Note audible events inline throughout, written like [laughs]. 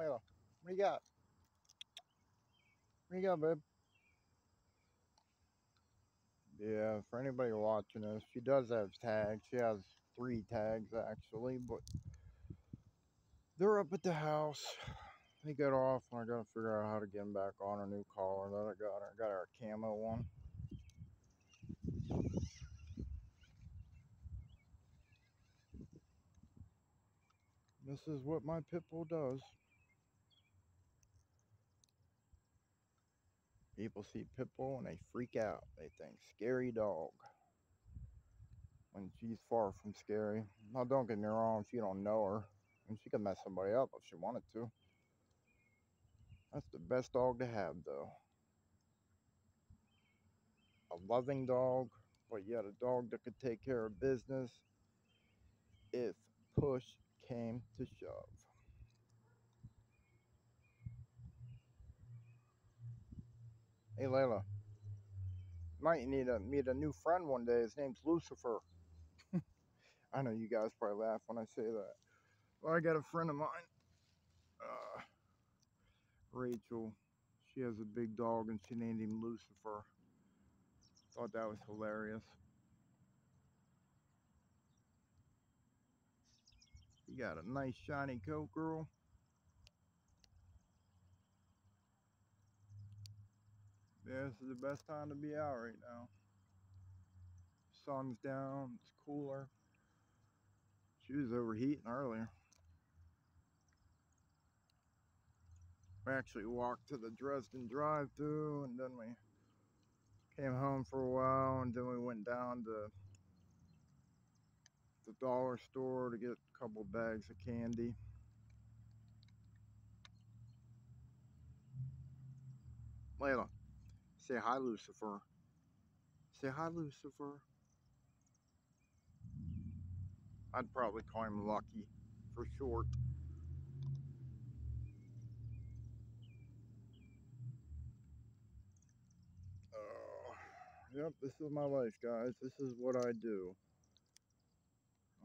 Layla, what do you got? What do you got, babe? Yeah, for anybody watching this, she does have tags. She has three tags actually, but they're up at the house. They got off, and I gotta figure out how to get them back on a new collar that I got. I got our camo one. This is what my pit bull does. People see pit bull and they freak out. They think scary dog. When she's far from scary. Now don't get me wrong, if you don't know her, and she could mess somebody up if she wanted to. That's the best dog to have though. A loving dog, but yet a dog that could take care of business if push came to shove. Hey Layla, might need to meet a new friend one day. His name's Lucifer. [laughs] I know you guys probably laugh when I say that. Well, I got a friend of mine, uh, Rachel. She has a big dog and she named him Lucifer. Thought that was hilarious. You got a nice shiny coat, girl. Yeah, this is the best time to be out right now. Sun's down, it's cooler. She was overheating earlier. We actually walked to the Dresden drive through and then we came home for a while and then we went down to the dollar store to get a couple bags of candy. Layla, say hi, Lucifer. Say hi, Lucifer. I'd probably call him Lucky for short. Uh, yep, this is my life, guys. This is what I do.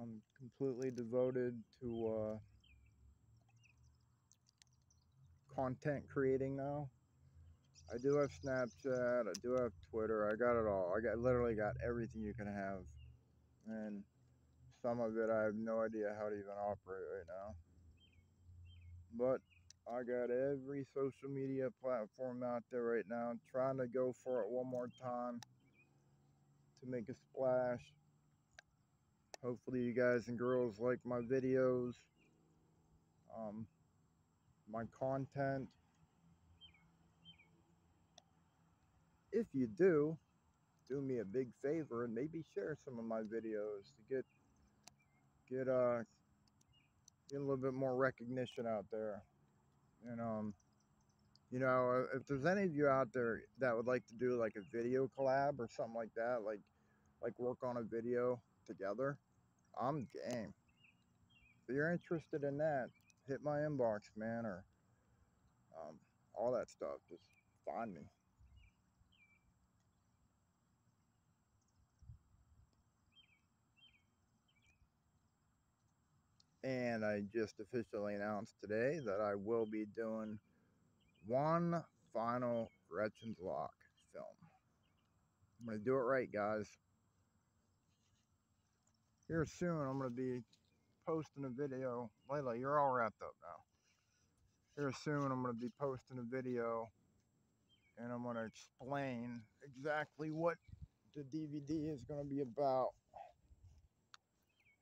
I'm completely devoted to uh, content creating now. I do have Snapchat, I do have Twitter, I got it all. I got literally got everything you can have. And some of it I have no idea how to even operate right now. But I got every social media platform out there right now. I'm trying to go for it one more time to make a splash. Hopefully, you guys and girls like my videos, um, my content. If you do, do me a big favor and maybe share some of my videos to get get uh get a little bit more recognition out there. And um, you know, if there's any of you out there that would like to do like a video collab or something like that, like like work on a video together, I'm game. If you're interested in that, hit my inbox, man, or um, all that stuff. Just find me. And I just officially announced today that I will be doing one final Gretchen's Lock film. I'm going to do it right, guys. Here soon, I'm going to be posting a video. Layla, you're all wrapped up now. Here soon, I'm going to be posting a video and I'm going to explain exactly what the DVD is going to be about.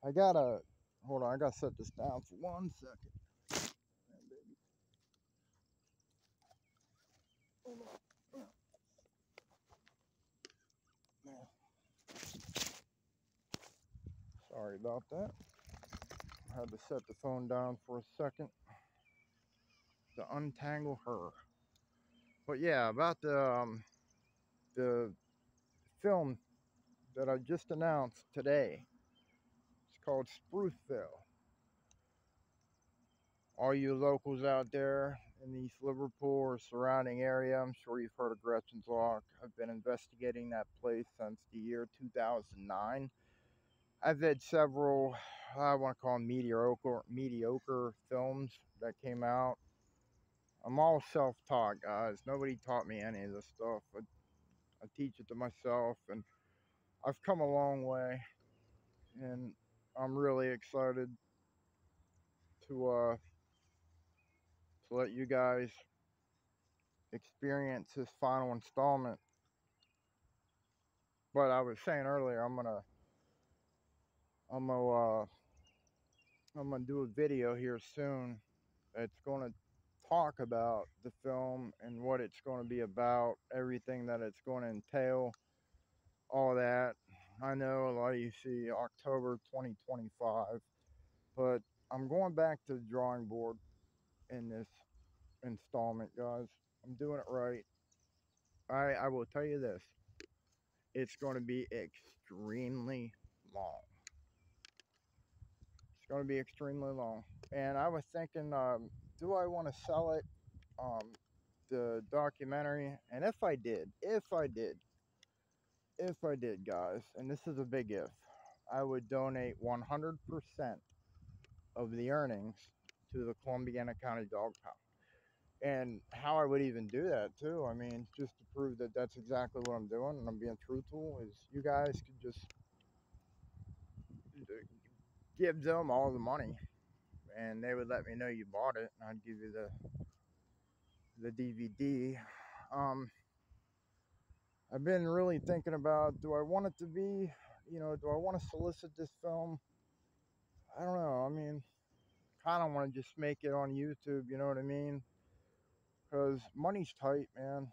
I got to Hold on, I gotta set this down for one second. Sorry about that. I had to set the phone down for a second to untangle her. But yeah, about the um, the film that I just announced today called Sprucevale. All you locals out there in East Liverpool or surrounding area, I'm sure you've heard of Gretchen's Lock. I've been investigating that place since the year 2009. I've had several, I want to call them mediocre, mediocre films that came out I'm all self-taught, guys. Nobody taught me any of this stuff. I, I teach it to myself, and I've come a long way, and I'm really excited to uh, to let you guys experience this final installment. But I was saying earlier, I'm gonna I'm gonna uh, I'm gonna do a video here soon. It's gonna talk about the film and what it's to be about, everything that it's to entail, all that. I know a lot of you see October 2025, but I'm going back to the drawing board in this installment, guys. I'm doing it right. I I will tell you this. It's going to be extremely long. It's going to be extremely long. And I was thinking um, do I want to sell it, um, the documentary? And if I did, if I did, if I did, guys, and this is a big if, I would donate 100% of the earnings to the Columbiana County Dog Pound. And how I would even do that, too, I mean, just to prove that that's exactly what I'm doing and I'm being truthful, is you guys could just give them all the money and they would let me know you bought it and I'd give you the the DVD. Um, I've been really thinking about do I want it to be, you know, do I want to solicit this film? I don't know. I mean, kind of want to just make it on YouTube, you know what I mean? Because money's tight, man.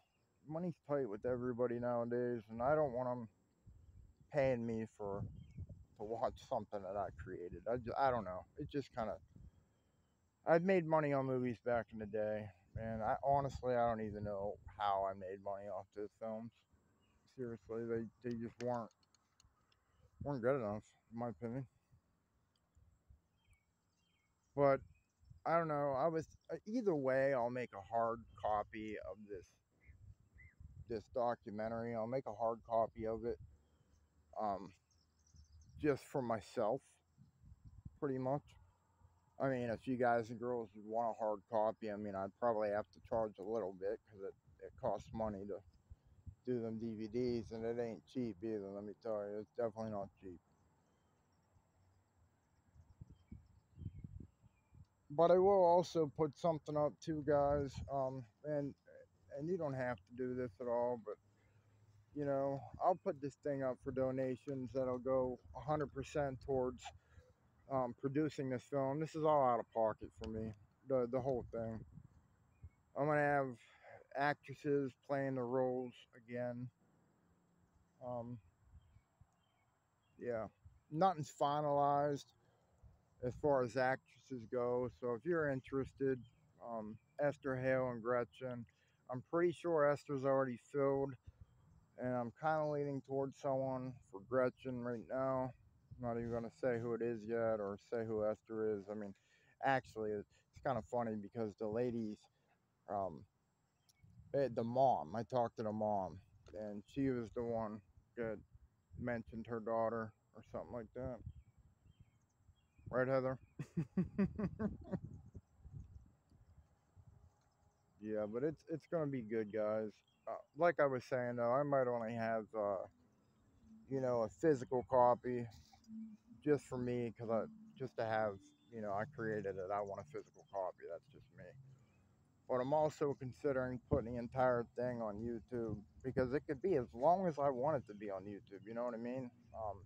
Money's tight with everybody nowadays, and I don't want them paying me for to watch something that I created. I, just, I don't know. It just kind of I've made money on movies back in the day, and I honestly I don't even know how I made money off those films. Seriously, they they just weren't weren't good enough, in my opinion. But I don't know. I was uh, either way. I'll make a hard copy of this this documentary. I'll make a hard copy of it, um, just for myself, pretty much. I mean, if you guys and girls want a hard copy, I mean, I'd probably have to charge a little bit because it, it costs money to do them DVDs, and it ain't cheap either, let me tell you. It's definitely not cheap. But I will also put something up too, guys. Um, and and you don't have to do this at all, but you know, I'll put this thing up for donations that'll go 100% towards um, producing this film. This is all out of pocket for me, the, the whole thing. I'm to have actresses playing the roles again. Um, yeah, nothing's finalized as far as actresses go. So if you're interested, um, Esther Hale and Gretchen, I'm pretty sure Esther's already filled, and I'm kind of leaning towards someone for Gretchen right now. I'm not even going to say who it is yet or say who Esther is. I mean, actually, it's kind of funny because the ladies, um, the mom, I talked to the mom, and she was the one that mentioned her daughter or something like that. Right, Heather? yeah, but it's it's gonna be good, guys. Uh, like I was saying though, I might only have uh, you know a physical copy just for me because I just to have you know I created it. I want a physical copy. That's just me. But I'm also considering putting the entire thing on YouTube because it could be as long as I want it to be on YouTube. You know what I mean? Um,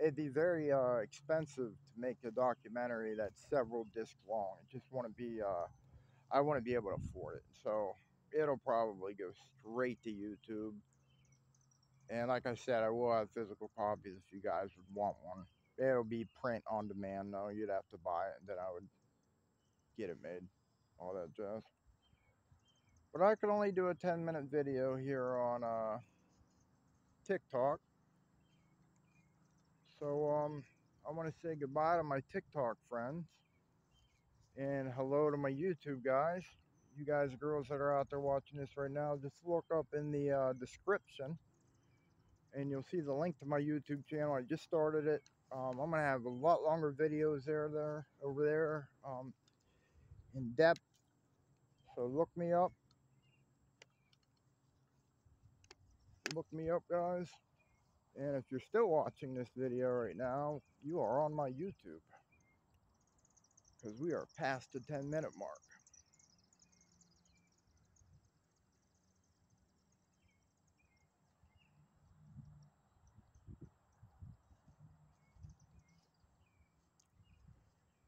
it'd be very uh, expensive to make a documentary that's several discs long. I just want to be, uh, I want to be able to afford it. So it'll probably go straight to YouTube. And like I said, I will have physical copies if you guys would want one. It'll be print on demand though. You'd have to buy it, then I would get it made. All that jazz. But I could only do a 10 minute video here on uh, TikTok. So um, I want to say goodbye to my TikTok friends. And hello to my YouTube guys. You guys girls that are out there watching this right now, just look up in the uh, description and you'll see the link to my YouTube channel. I just started it. Um, I'm going to have a lot longer videos there, there over there, um, in depth, So look me up. Look me up, guys. And if you're still watching this video right now, you are on my YouTube. Because we are past the 10 minute mark.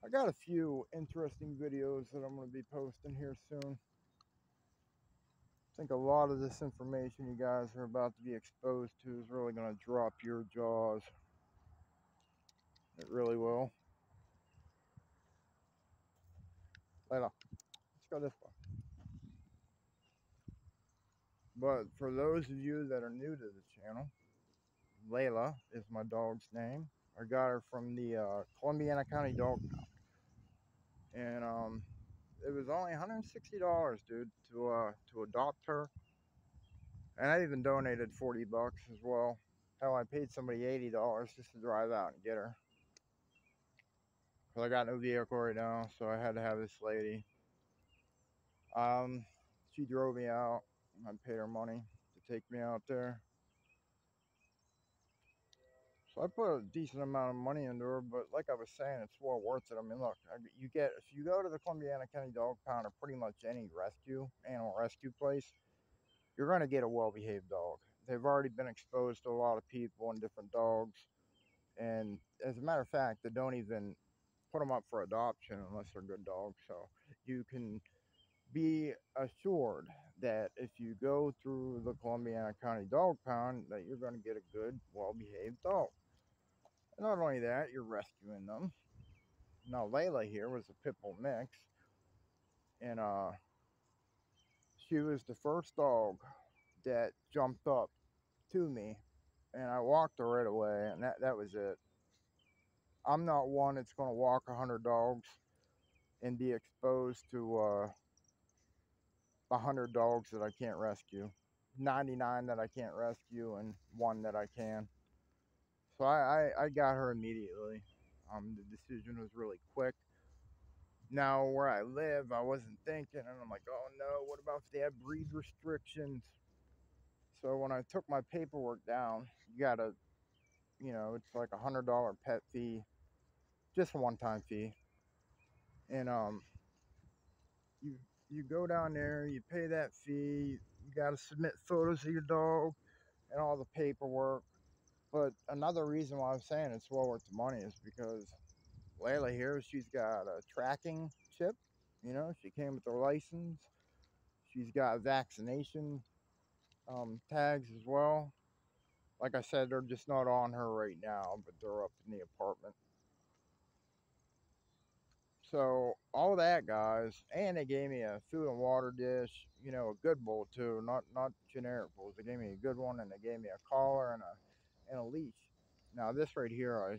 I got a few interesting videos that I'm going to be posting here soon. I think a lot of this information you guys are about to be exposed to is really going to drop your jaws. It really will. Layla, let's go this way. But for those of you that are new to the channel, Layla is my dog's name. I got her from the uh, Columbiana County Dog Pound. And um, it was only $160, dude, to uh, to adopt her. And I even donated 40 bucks as well. Hell, I paid somebody $80 just to drive out and get her. Because I got no vehicle right now, so I had to have this lady. Um, she drove me out. I paid her money to take me out there. I put a decent amount of money into her, but like I was saying, it's well worth it. I mean, look, you get if you go to the Columbiana County Dog Pound or pretty much any rescue animal rescue place, you're going to get a well-behaved dog. They've already been exposed to a lot of people and different dogs, and as a matter of fact, they don't even put them up for adoption unless they're good dogs. So you can be assured that if you go through the Columbiana County Dog Pound, that you're going to get a good, well-behaved dog. Not only that, you're rescuing them. Now, Layla here was a pit bull mix, and uh, she was the first dog that jumped up to me, and I walked her right away, and that, that was it. I'm not one that's going to walk 100 dogs and be exposed to uh, 100 dogs that I can't rescue, 99 that I can't rescue, and one that I can. So I, I, I got her immediately. Um, the decision was really quick. Now, where I live, I wasn't thinking, and I'm like, oh no, what about if they have breed restrictions? So when I took my paperwork down, you gotta, you know, it's like a hundred dollar pet fee, just a one-time fee, and um, you you go down there, you pay that fee, you gotta submit photos of your dog and all the paperwork. But another reason why I'm saying it's well worth the money is because Layla here, she's got a tracking chip. You know, she came with her license. She's got vaccination um, tags as well. Like I said, they're just not on her right now, but they're up in the apartment. So all that, guys, and they gave me a food and water dish, you know, a good bowl too, not not generic bowls. They gave me a good one, and they gave me a collar and a and a leash. Now this right here, I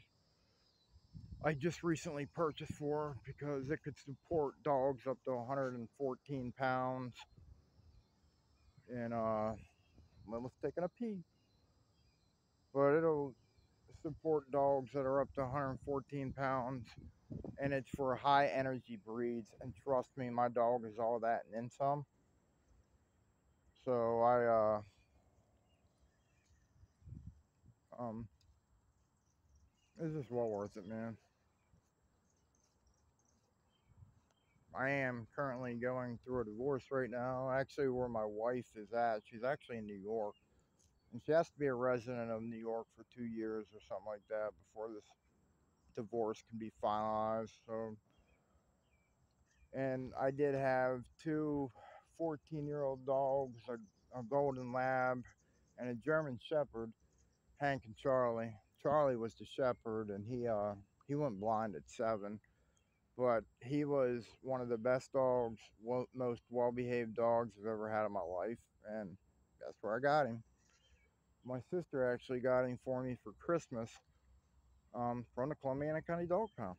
I just recently purchased for because it could support dogs up to 114 pounds. And uh, Lilith's taking a pee. But it'll support dogs that are up to 114 pounds. And it's for high energy breeds. And trust me, my dog is all that and then some. So I uh, Um, it's just well worth it, man. I am currently going through a divorce right now. Actually, where my wife is at, she's actually in New York. And she has to be a resident of New York for two years or something like that before this divorce can be finalized. So, and I did have two 14 year old dogs, a, a golden lab, and a German Shepherd Hank and Charlie. Charlie was the shepherd, and he uh he went blind at seven, but he was one of the best dogs, most well-behaved dogs I've ever had in my life, and that's where I got him. My sister actually got him for me for Christmas um, from the Columbiana County Dog Pound.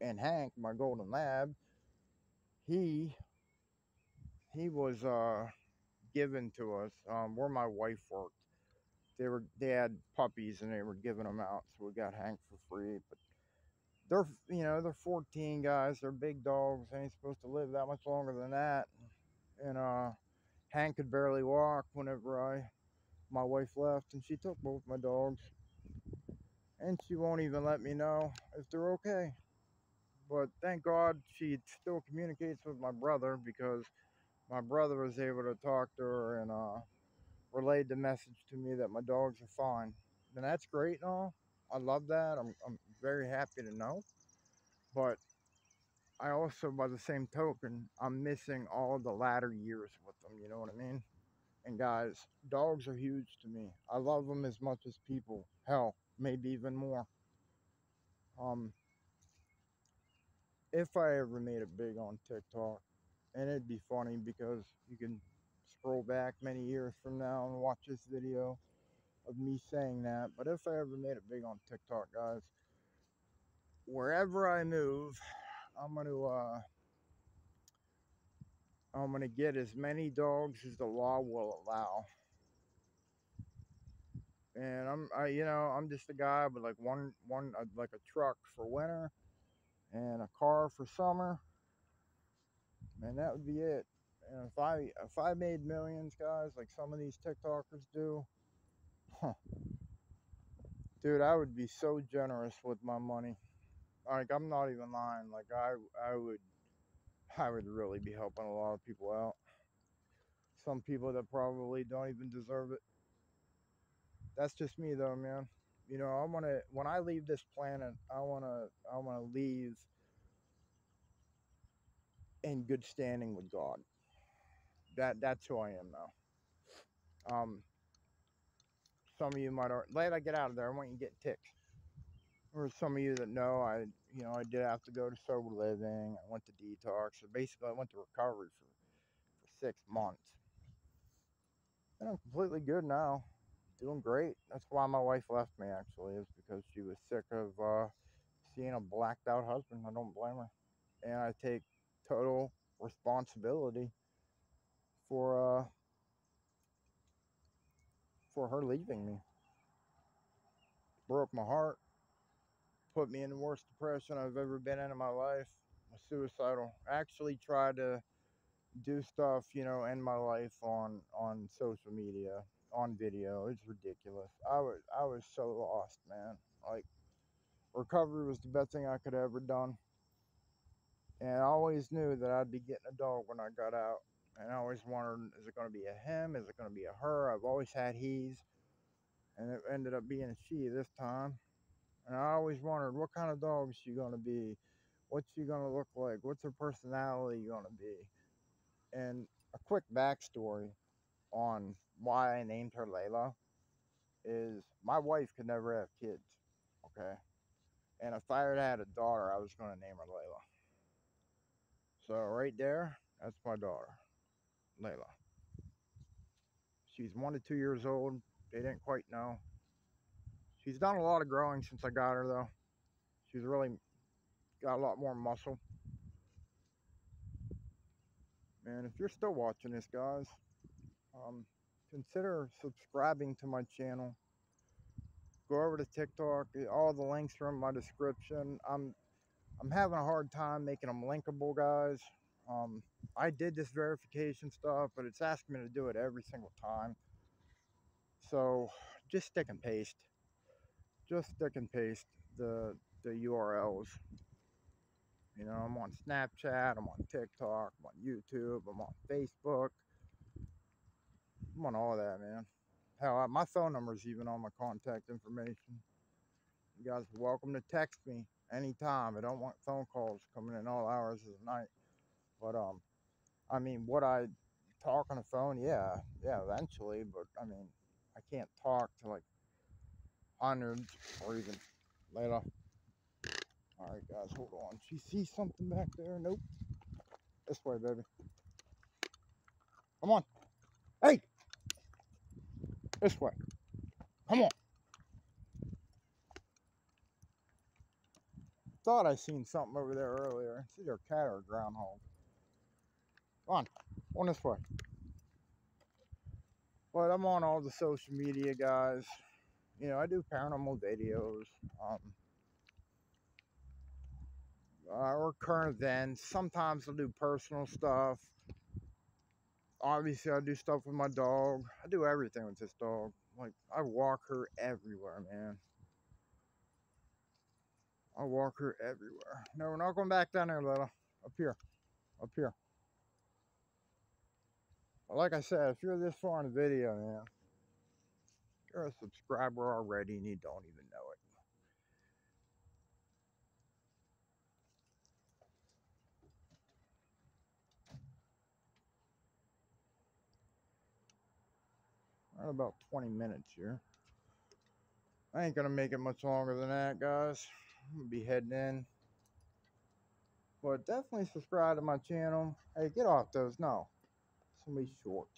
And Hank, my golden lab, he he was uh, given to us um, where my wife worked they were they had puppies and they were giving them out, so we got Hank for free. But they're you know they're 14 guys. They're big dogs. They ain't supposed to live that much longer than that. And uh, Hank could barely walk whenever I my wife left, and she took both my dogs. And she won't even let me know if they're okay. But thank God she still communicates with my brother because my brother was able to talk to her and uh, relayed the message to me that my dogs are fine. And that's great and all. I love that. I'm, I'm very happy to know. But I also, by the same token, I'm missing all the latter years with them. You know what I mean? And guys, dogs are huge to me. I love them as much as people. Hell, maybe even more. Um, if I ever made it big on TikTok, and it'd be funny because you can scroll back many years from now and watch this video of me saying that. But if I ever made it big on TikTok, guys, wherever I move, I'm gonna uh, I'm gonna get as many dogs as the law will allow. And I'm I you know I'm just a guy with like one one uh, like a truck for winter and a car for summer, and that would be it. And if I if I made millions, guys, like some of these TikTokers do, huh, dude, I would be so generous with my money. Like I'm not even lying. Like I I would I would really be helping a lot of people out. Some people that probably don't even deserve it. That's just me though, man. You know, I want to when I leave this planet, I want to I want to leave in good standing with God. That that's who I am now. Um some of you might already let I get out of there. I want you to get ticks. Or some of you that know, I you know I did have to go to sober living. I went to detox. So basically, I went to recovery for for six months, and I'm completely good now, doing great. That's why my wife left me. Actually, is because she was sick of uh, seeing a blacked out husband. I don't blame her, and I take total responsibility for uh for her leaving me. Broke my heart put me in the worst depression I've ever been in in my life. Was suicidal. Actually tried to do stuff, you know, end my life on on social media, on video. It's ridiculous. I was I was so lost, man. Like recovery was the best thing I could have ever done. And I always knew that I'd be getting a dog when I got out. And I always wondered, is it going to be a him? Is it going to be a her? I've always had he's. And it ended up being a she this time. And I always wondered what kind of dog is she gonna be, what's she gonna look like, what's her personality gonna be. And a quick backstory on why I named her Layla is my wife could never have kids, okay? And if I had had a daughter, I was gonna name her Layla. So right there, that's my daughter, Layla. She's one to two years old. They didn't quite know. She's done a lot of growing since I got her though. She's really got a lot more muscle. And if you're still watching this, guys, um, consider subscribing to my channel. Go over to TikTok. All the links are in my description. I'm I'm having a hard time making them linkable, guys. Um, I did this verification stuff, but it's asking me to do it every single time. So just stick and paste. Just stick and paste the the URLs. You know, I'm on Snapchat, I'm on TikTok, I'm on YouTube, I'm on Facebook. I'm on all that, man. Hell, my phone number is even on my contact information. You guys are welcome to text me anytime. I don't want phone calls coming in all hours of the night. But um, I mean, would I talk on the phone? Yeah, yeah, eventually. But I mean, I can't talk to like hundreds or even later. All right, guys, hold on. She sees something back there. Nope. This way, baby. Come on. Hey! This way. Come on. Thought I seen something over there earlier. It's either a cat or a groundhog. On. On this way. But I'm on all the social media, guys. You know, I do paranormal videos. Um, uh, or current events. Sometimes I'll do personal stuff. Obviously, I do stuff with my dog. I do everything with this dog. Like, I walk her everywhere, man. I walk her everywhere. No, we're not going back down there, little. Up here. Up here. Like I said, if you're this far in the video, man, you're a subscriber already and you don't even know it. About 20 minutes here. I ain't gonna make it much longer than that, guys. I'm gonna be heading in. But definitely subscribe to my channel. Hey, get off those. No. Somebody's short.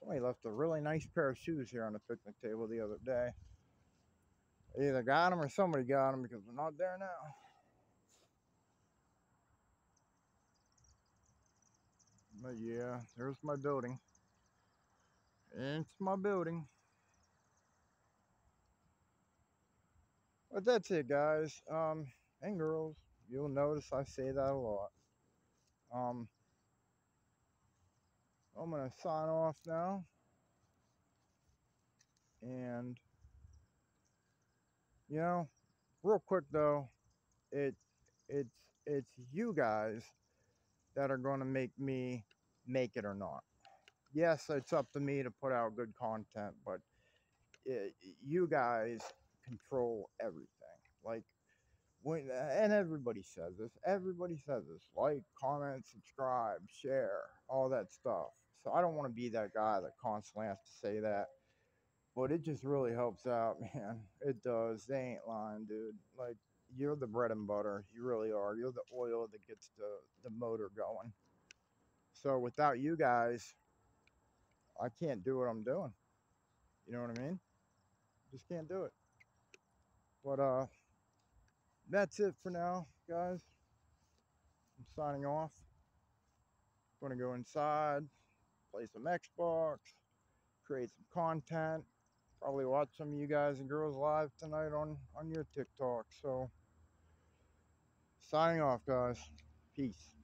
Somebody left a really nice pair of shoes here on the picnic table the other day. either got them or somebody got them because they're not there now. But yeah, there's my building. It's my building. But that's it, guys. Um, and girls, you'll notice I say that a lot. Um, I'm gonna sign off now. And you know, real quick though, it it's it's you guys that are gonna make me make it or not yes, it's up to me to put out good content, but it, you guys control everything. Like, when, and everybody says this, everybody says this like, comment, subscribe, share, all that stuff. So I don't want to be that guy that constantly has to say that. But it just really helps out, [laughs] man. It does. They ain't lying, dude. Like, you're the bread and butter. You really are. You're the oil that gets the, the motor going. So without you guys, I can't do what I'm doing. You know what I mean? Just can't do it. But uh that's it for now, guys. I'm signing off. Gonna go inside, play some Xbox, create some content, probably watch some of you guys and girls live tonight on on your TikTok. So signing off, guys. Peace.